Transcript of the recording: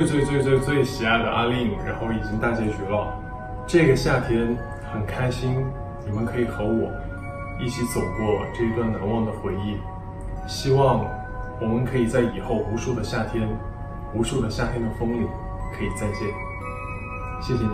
最最最最最喜爱的阿令然后已经大结局了。这个夏天很开心你们可以和我一起走过这一段难忘的回忆。希望我们可以在以后无数的夏天无数的夏天的风里可以再见。谢谢你。